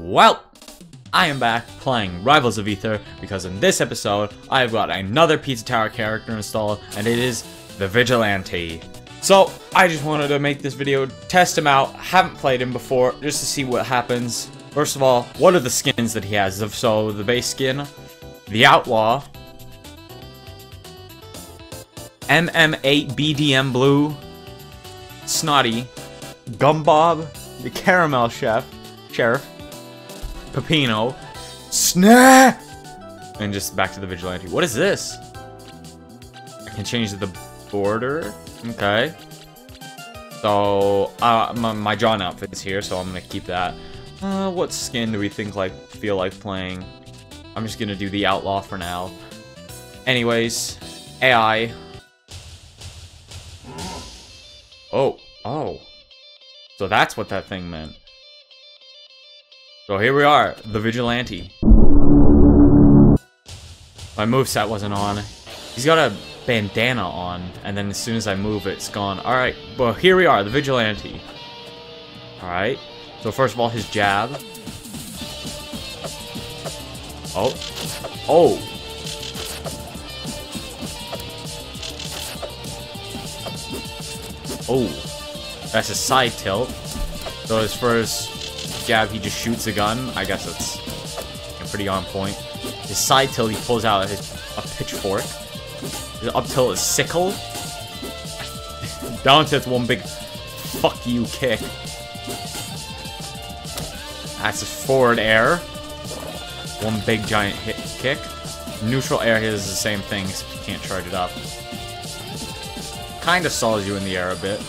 Well, I am back playing Rivals of Aether because in this episode, I've got another Pizza Tower character installed, and it is the Vigilante. So, I just wanted to make this video, test him out, haven't played him before, just to see what happens. First of all, what are the skins that he has? So, the base skin, the Outlaw, MM8 BDM Blue, Snotty, Gumbob, the Caramel Chef, Sheriff, Peppino, Snap, and just back to the Vigilante. What is this? I can change the border. Okay. So, uh, my, my John outfit is here, so I'm gonna keep that. Uh, what skin do we think like feel like playing? I'm just gonna do the Outlaw for now. Anyways, AI. Oh, oh. So that's what that thing meant. So here we are, the Vigilante. My moveset wasn't on. He's got a bandana on, and then as soon as I move, it's gone. Alright, well, here we are, the Vigilante. Alright, so first of all, his jab. Oh. Oh! Oh. That's a side tilt. So his first jab, he just shoots a gun. I guess that's pretty on point. His side tilt, he pulls out his, a pitchfork. His up tilt is sickle. Down tilt, one big fuck you kick. That's a forward air. One big giant hit kick. Neutral air is the same thing, you can't charge it up. Kinda stalls you in the air a bit.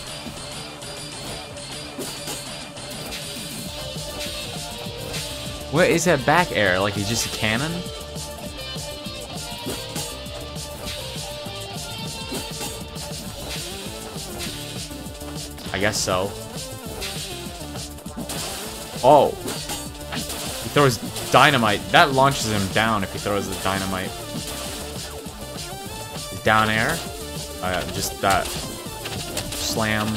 What is that back air? Like he's just a cannon? I guess so. Oh. He throws dynamite. That launches him down if he throws the dynamite. Down air? Yeah, just that slam.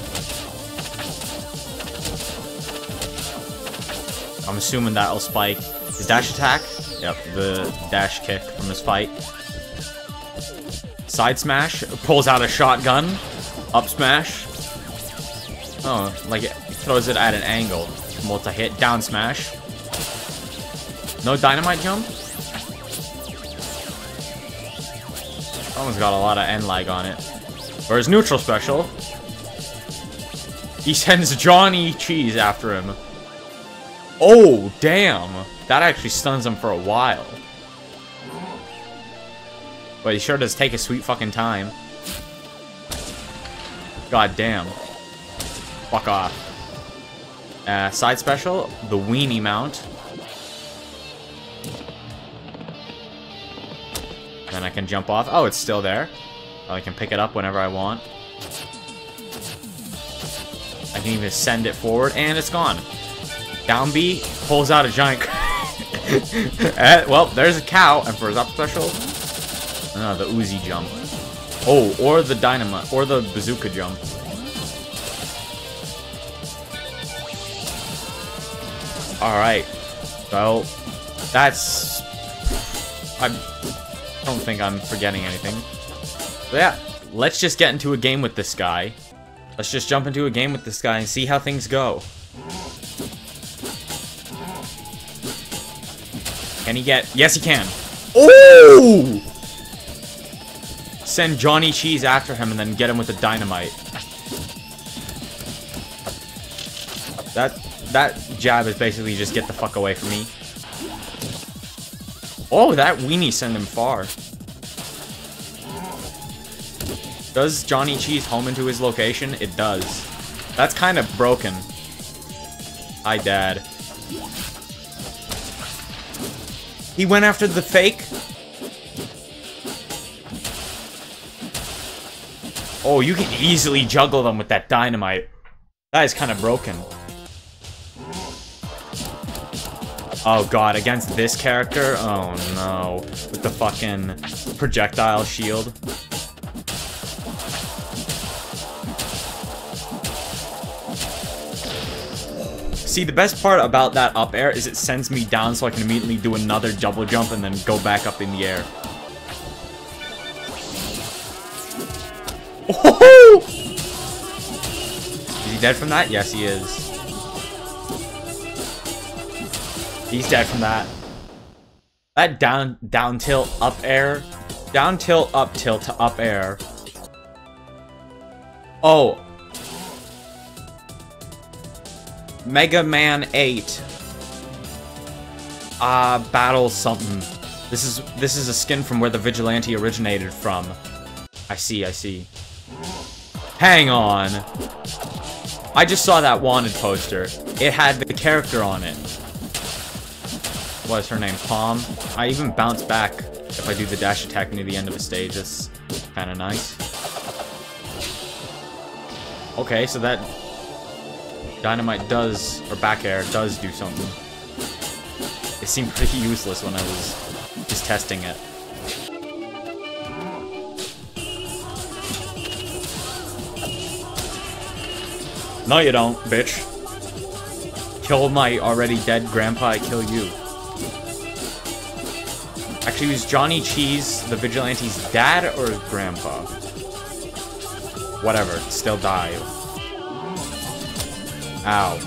I'm assuming that'll spike his dash attack. Yep, the dash kick from his fight. Side smash, pulls out a shotgun. Up smash. Oh, like it throws it at an angle. Multi-hit, down smash. No dynamite jump? Someone's got a lot of end lag on it. Or his neutral special. He sends Johnny Cheese after him. Oh, damn. That actually stuns him for a while. But he sure does take a sweet fucking time. God damn. Fuck off. Uh, side special, the weenie mount. Then I can jump off. Oh, it's still there. I can pick it up whenever I want. I can even send it forward, and it's gone. Down pulls out a giant. uh, well, there's a cow, and for his up special, uh, the Uzi jump. Oh, or the dynamite, or the bazooka jump. All right, so that's. I don't think I'm forgetting anything. But yeah, let's just get into a game with this guy. Let's just jump into a game with this guy and see how things go. Can he get... Yes, he can. Oh! Send Johnny Cheese after him and then get him with the dynamite. That that jab is basically just get the fuck away from me. Oh, that weenie sent him far. Does Johnny Cheese home into his location? It does. That's kind of broken. Hi, Dad. He went after the fake? Oh, you can easily juggle them with that dynamite. That is kind of broken. Oh god, against this character? Oh no. With the fucking projectile shield. See, the best part about that up air is it sends me down so I can immediately do another double jump and then go back up in the air. Oh! Is he dead from that? Yes, he is. He's dead from that. That down, down tilt, up air. Down tilt, up tilt to up air. Oh. Mega Man 8. Ah, uh, battle something. This is this is a skin from where the vigilante originated from. I see, I see. Hang on. I just saw that wanted poster. It had the character on it. What is her name? Palm? I even bounce back if I do the dash attack near the end of a stage. It's kind of nice. Okay, so that dynamite does, or back air does do something. It seemed pretty useless when I was just testing it. No, you don't, bitch. Kill my already dead grandpa, I kill you. Actually, was Johnny Cheese the Vigilante's dad or grandpa? Whatever, still die. Ow.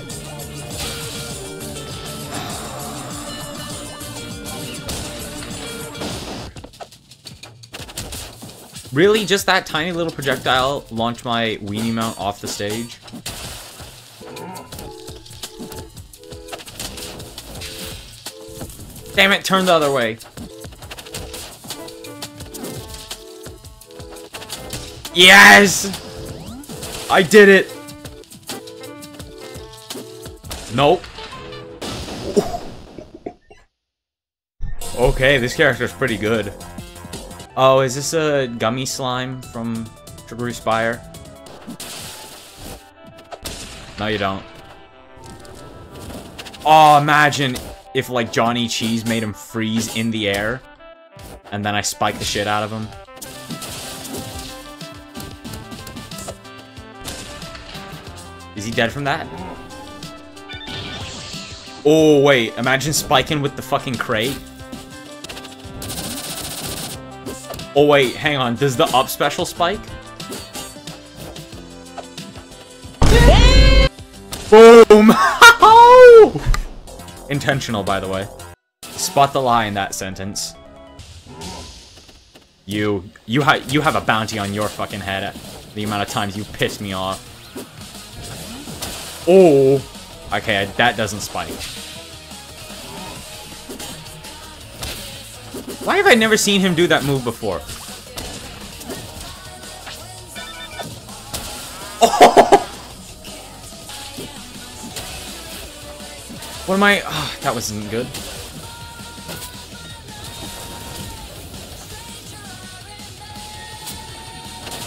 Really? Just that tiny little projectile launched my weenie mount off the stage? Damn it, turn the other way. Yes! I did it! Nope. okay, this character's pretty good. Oh, is this a gummy slime from True Spire? No, you don't. Oh, imagine if, like, Johnny Cheese made him freeze in the air, and then I spike the shit out of him. Is he dead from that? Oh, wait. Imagine spiking with the fucking crate. Oh, wait. Hang on. Does the up special spike? Boom! Intentional, by the way. Spot the lie in that sentence. You, you, ha you have a bounty on your fucking head the amount of times you piss me off. Oh! Okay, that doesn't spike. Why have I never seen him do that move before? Oh! What am I... Oh, that wasn't good.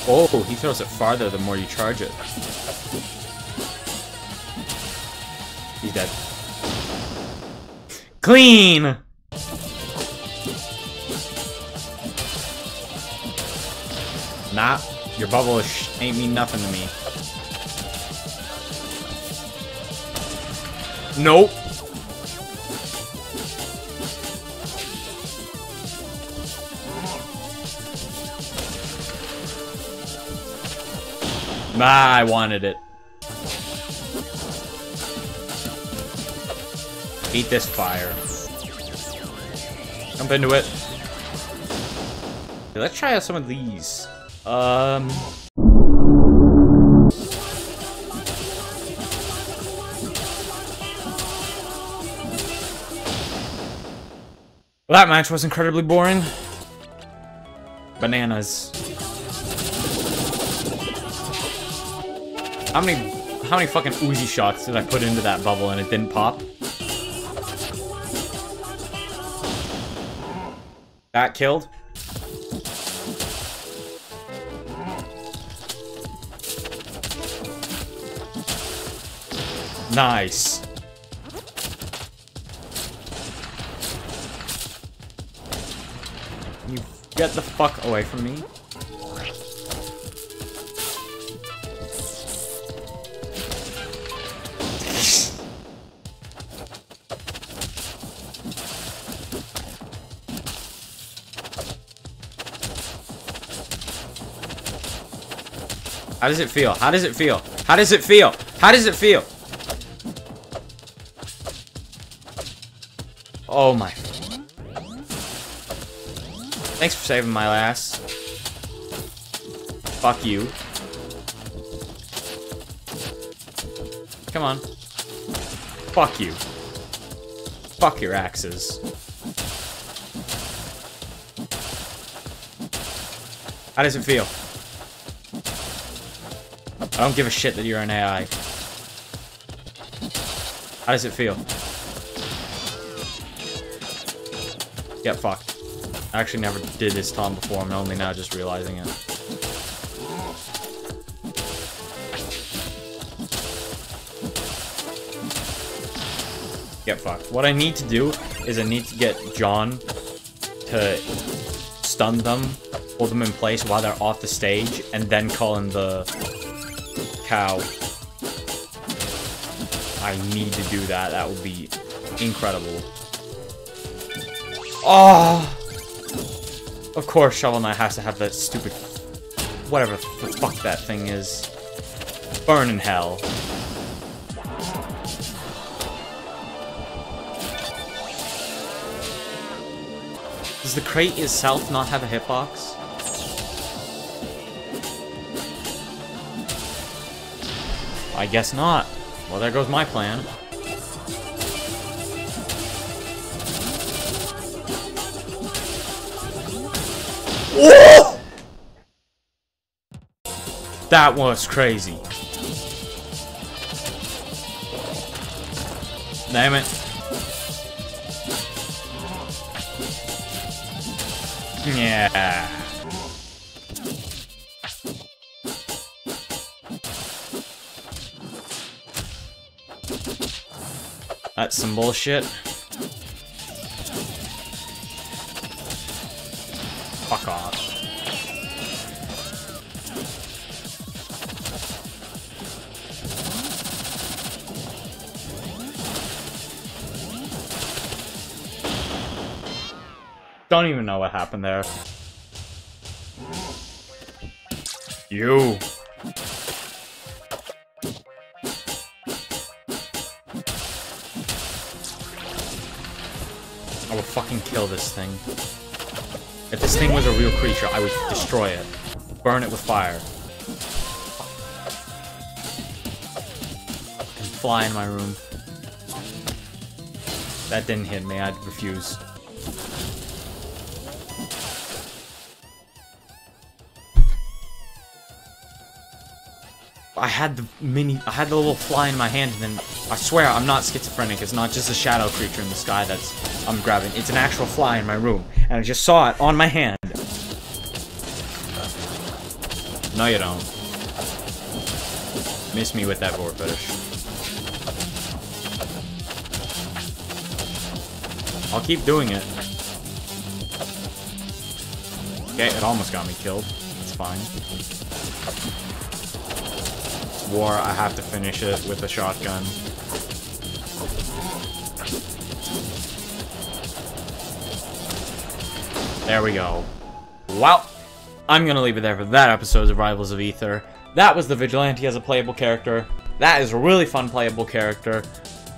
Oh, he throws it farther the more you charge it. He's dead. Clean! Nah, your bubble ain't mean nothing to me. Nope. Ah, I wanted it. Eat this fire. Jump into it. let's try out some of these. Um... Well, that match was incredibly boring. Bananas. How many, how many fucking Uzi shots did I put into that bubble and it didn't pop? That killed. Nice. You get the fuck away from me. How does it feel? How does it feel? How does it feel? How does it feel? Oh my. Thanks for saving my ass. Fuck you. Come on. Fuck you. Fuck your axes. How does it feel? I don't give a shit that you're an AI. How does it feel? Get fucked. I actually never did this Tom before, I'm only now just realizing it. Get fucked. What I need to do is I need to get John to stun them, hold them in place while they're off the stage, and then call in the cow. I need to do that. That would be incredible. Oh! Of course, Shovel Knight has to have that stupid... Whatever the fuck that thing is. Burn in hell. Does the crate itself not have a hitbox? I guess not. Well, there goes my plan. Oh! That was crazy. Damn it. Yeah. That's some bullshit. Fuck off. Don't even know what happened there. You. Fucking kill this thing. If this thing was a real creature, I would destroy it. Burn it with fire. And fly in my room. That didn't hit me, I'd refuse. I had the mini, I had the little fly in my hand, and then I swear I'm not schizophrenic. It's not just a shadow creature in the sky that's I'm grabbing. It's an actual fly in my room, and I just saw it on my hand. No, you don't. Miss me with that vor fetish. I'll keep doing it. Okay, it almost got me killed. It's fine war, I have to finish it with a shotgun. There we go. Well, I'm gonna leave it there for that episode of Rivals of Aether. That was the Vigilante as a playable character. That is a really fun playable character.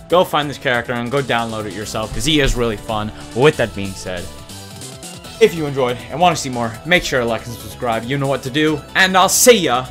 Go find this character and go download it yourself, because he is really fun. With that being said, if you enjoyed and want to see more, make sure to like and subscribe. You know what to do, and I'll see ya